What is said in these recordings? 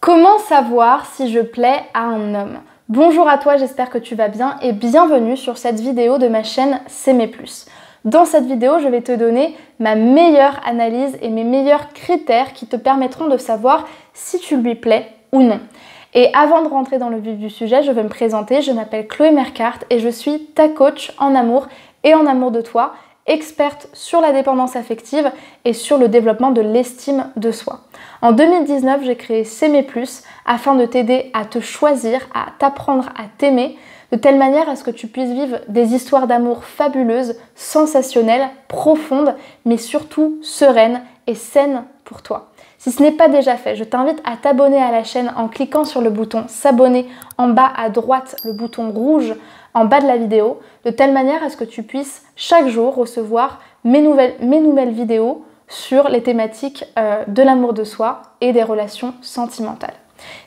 Comment savoir si je plais à un homme? Bonjour à toi, j'espère que tu vas bien et bienvenue sur cette vidéo de ma chaîne S'aimer plus. Dans cette vidéo, je vais te donner ma meilleure analyse et mes meilleurs critères qui te permettront de savoir si tu lui plais ou non. Et avant de rentrer dans le vif du sujet, je vais me présenter. Je m'appelle Chloé Mercart et je suis ta coach en amour et en amour de toi, experte sur la dépendance affective et sur le développement de l'estime de soi. En 2019, j'ai créé S'aimer plus afin de t'aider à te choisir, à t'apprendre à t'aimer de telle manière à ce que tu puisses vivre des histoires d'amour fabuleuses, sensationnelles, profondes, mais surtout sereines et saines pour toi. Si ce n'est pas déjà fait, je t'invite à t'abonner à la chaîne en cliquant sur le bouton s'abonner en bas à droite, le bouton rouge en bas de la vidéo, de telle manière à ce que tu puisses chaque jour recevoir mes nouvelles, vidéos sur les thématiques euh, de l'amour de soi et des relations sentimentales.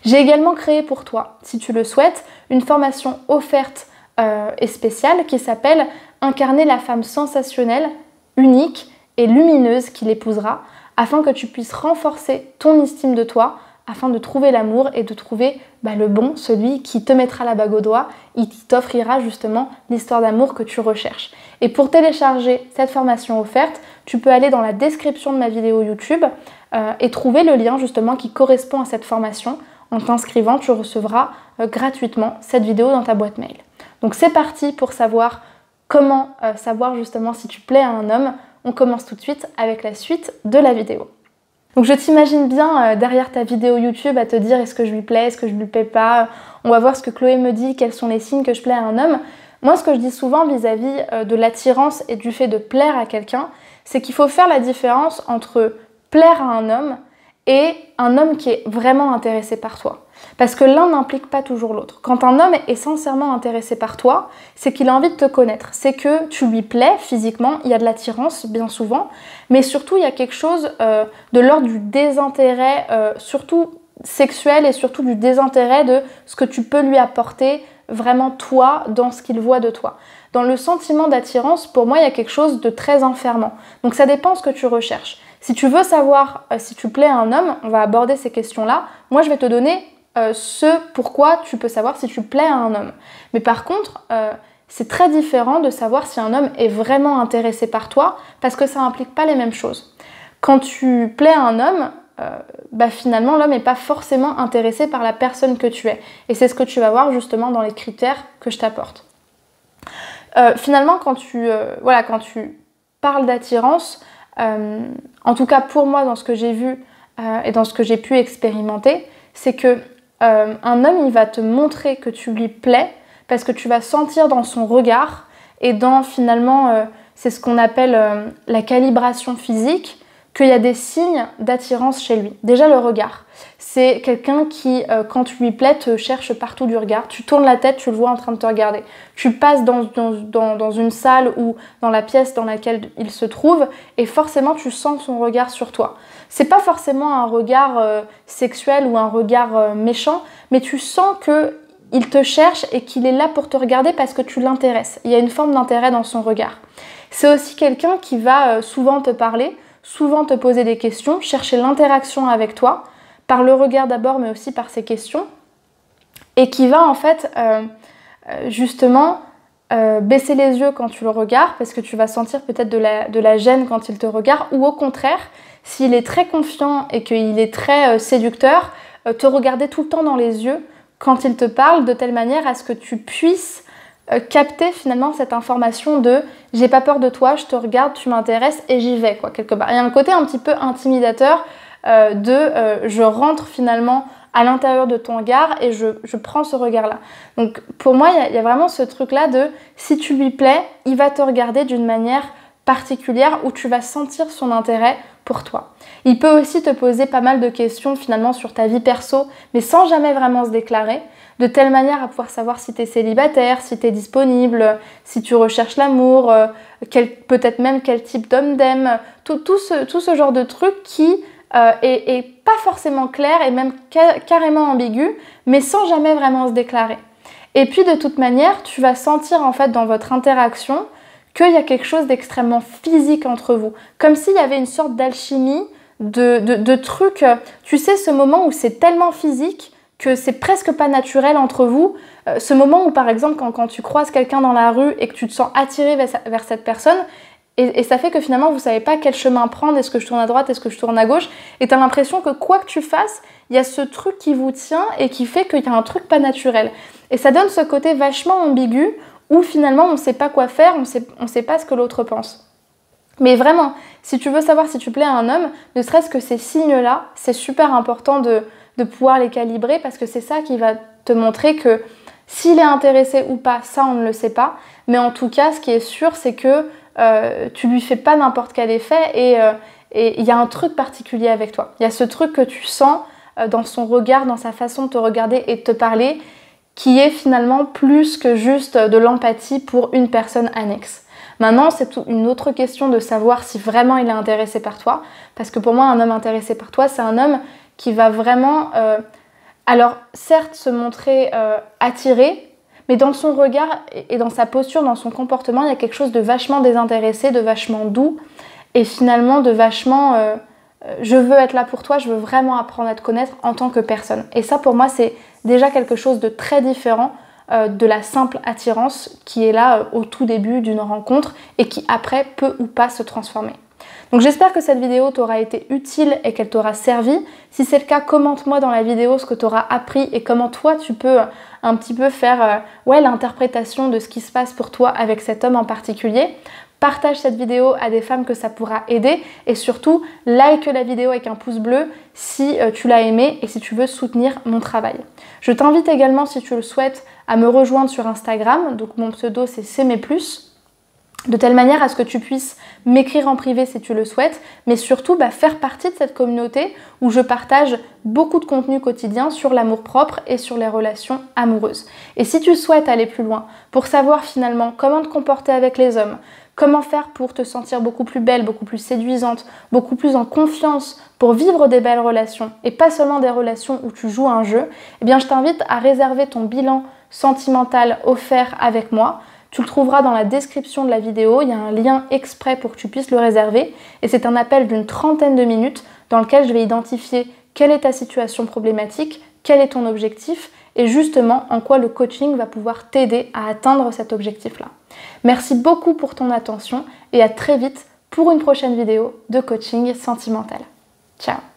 J'ai également créé pour toi, si tu le souhaites, une formation offerte euh, et spéciale qui s'appelle Incarner la femme sensationnelle, unique et lumineuse qui l'épousera, afin que tu puisses renforcer ton estime de toi, afin de trouver l'amour et de trouver bah, le bon, celui qui te mettra la bague au doigt et qui t'offrira justement l'histoire d'amour que tu recherches. Et pour télécharger cette formation offerte, tu peux aller dans la description de ma vidéo YouTube euh, et trouver le lien justement qui correspond à cette formation. En t'inscrivant, tu recevras euh, gratuitement cette vidéo dans ta boîte mail. Donc c'est parti pour savoir comment euh, savoir justement si tu plais à un homme. On commence tout de suite avec la suite de la vidéo. Donc je t'imagine bien euh, derrière ta vidéo YouTube à te dire est-ce que je lui plais, est-ce que je lui plais pas? On va voir ce que Chloé me dit, quels sont les signes que je plais à un homme. Moi ce que je dis souvent vis-à-vis euh, de l'attirance et du fait de plaire à quelqu'un, c'est qu'il faut faire la différence entre plaire à un homme et un homme qui est vraiment intéressé par toi. Parce que l'un n'implique pas toujours l'autre. Quand un homme est sincèrement intéressé par toi, c'est qu'il a envie de te connaître. C'est que tu lui plais physiquement, il y a de l'attirance bien souvent, mais surtout il y a quelque chose euh, de l'ordre du désintérêt, euh, surtout sexuel et surtout du désintérêt de ce que tu peux lui apporter vraiment toi dans ce qu'il voit de toi. Dans le sentiment d'attirance, pour moi, il y a quelque chose de très enfermant. Donc ça dépend ce que tu recherches. Si tu veux savoir euh, si tu plais à un homme, on va aborder ces questions-là. Moi, je vais te donner euh, ce pourquoi tu peux savoir si tu plais à un homme. Mais par contre, euh, c'est très différent de savoir si un homme est vraiment intéressé par toi parce que ça n'implique pas les mêmes choses. Quand tu plais à un homme, bah finalement l'homme n'est pas forcément intéressé par la personne que tu es. Et c'est ce que tu vas voir justement dans les critères que je t'apporte. finalement, quand tu, voilà, quand tu parles d'attirance, euh, en tout cas pour moi dans ce que j'ai vu euh, et dans ce que j'ai pu expérimenter, c'est que euh, un homme il va te montrer que tu lui plais parce que tu vas sentir dans son regard et dans finalement c'est ce qu'on appelle la calibration physique qu'il y a des signes d'attirance chez lui. Déjà le regard. C'est quelqu'un qui, euh, quand tu lui plais, te cherche partout du regard. Tu tournes la tête, tu le vois en train de te regarder. Tu passes dans, dans, une salle ou dans la pièce dans laquelle il se trouve et forcément tu sens son regard sur toi. C'est pas forcément un regard euh, sexuel ou un regard euh, méchant, mais tu sens que il te cherche et qu'il est là pour te regarder parce que tu l'intéresses. Il y a une forme d'intérêt dans son regard. C'est aussi quelqu'un qui va souvent te parler, souvent te poser des questions, chercher l'interaction avec toi, par le regard d'abord, mais aussi par ses questions, et qui va en fait euh, euh, justement euh, baisser les yeux quand tu le regardes, parce que tu vas sentir peut-être de la, gêne quand il te regarde, ou au contraire, s'il est très confiant et qu'il est très séducteur, te regarder tout le temps dans les yeux quand il te parle, de telle manière à ce que tu puisses capter finalement cette information de j'ai pas peur de toi, je te regarde, tu m'intéresses et j'y vais quoi quelque part. Il y a un côté un petit peu intimidateur euh, de euh, je rentre finalement à l'intérieur de ton regard et je, prends ce regard-là. Donc pour moi, il y, a vraiment ce truc-là de si tu lui plais, il va te regarder d'une manière particulière où tu vas sentir son intérêt pour toi. Il peut aussi te poser pas mal de questions finalement sur ta vie perso, mais sans jamais vraiment se déclarer de telle manière à pouvoir savoir si tu es célibataire, si tu es disponible, si tu recherches l'amour, euh, peut-être même quel type d'homme d'aime, tout, ce, genre de truc qui euh, est, pas forcément clair et même carrément ambigu, mais sans jamais vraiment se déclarer. Et puis de toute manière, tu vas sentir en fait dans votre interaction qu'il y a quelque chose d'extrêmement physique entre vous, comme s'il y avait une sorte d'alchimie de, trucs. Tu sais, ce moment où c'est tellement physique que c'est presque pas naturel entre vous. Euh, ce moment où, par exemple, quand, tu croises quelqu'un dans la rue et que tu te sens attiré vers, cette personne, et, ça fait que finalement, vous savez pas quel chemin prendre, est-ce que je tourne à droite, est-ce que je tourne à gauche, et tu as l'impression que quoi que tu fasses, il y a ce truc qui vous tient et qui fait qu'il y a un truc pas naturel. Et ça donne ce côté vachement ambigu où finalement on ne sait pas quoi faire, on ne sait pas ce que l'autre pense. Mais vraiment, si tu veux savoir si tu plais à un homme, ne serait-ce que ces signes-là, c'est super important de, pouvoir les calibrer parce que c'est ça qui va te montrer que s'il est intéressé ou pas, ça on ne le sait pas. Mais en tout cas, ce qui est sûr, c'est que euh, tu lui fais pas n'importe quel effet euh, et il y a un truc particulier avec toi. Il y a ce truc que tu sens euh, dans son regard, dans sa façon de te regarder et de te parler, qui est finalement plus que juste de l'empathie pour une personne annexe. Maintenant, c'est une autre question de savoir si vraiment il est intéressé par toi. Parce que pour moi, un homme intéressé par toi, c'est un homme qui va vraiment, euh, alors certes, se montrer euh, attiré, mais dans son regard et dans sa posture, dans son comportement, il y a quelque chose de vachement désintéressé, de vachement doux, et finalement de vachement euh, je veux être là pour toi, je veux vraiment apprendre à te connaître en tant que personne. Et ça, pour moi, c'est déjà quelque chose de très différent euh, de la simple attirance qui est là euh, au tout début d'une rencontre et qui après peut ou pas se transformer. Donc j'espère que cette vidéo t'aura été utile et qu'elle t'aura servi. Si c'est le cas, commente-moi dans la vidéo ce que tu auras appris et comment toi tu peux euh, un petit peu faire l'interprétation de ce qui se passe pour toi avec cet homme en particulier. Partage cette vidéo à des femmes que ça pourra aider et surtout like la vidéo avec un pouce bleu si tu l'as aimé et si tu veux soutenir mon travail. Je t'invite également si tu le souhaites à me rejoindre sur Instagram. Donc mon pseudo c'est plus de telle manière à ce que tu puisses m'écrire en privé si tu le souhaites, mais surtout bah, faire partie de cette communauté où je partage beaucoup de contenu quotidien sur l'amour propre et sur les relations amoureuses. Et si tu souhaites aller plus loin pour savoir finalement comment te comporter avec les hommes, comment faire pour te sentir beaucoup plus belle, beaucoup plus séduisante, beaucoup plus en confiance pour vivre des belles relations et pas seulement des relations où tu joues un jeu, eh bien je t'invite à réserver ton bilan sentimental offert avec moi. Tu le trouveras dans la description de la vidéo, il y a un lien exprès pour que tu puisses le réserver. Et c'est un appel d'une trentaine de minutes dans lequel je vais identifier quelle est ta situation problématique, quel est ton objectif et justement en quoi le coaching va pouvoir t'aider à atteindre cet objectif-là. Merci beaucoup pour ton attention et à très vite pour une prochaine vidéo de coaching sentimental. Ciao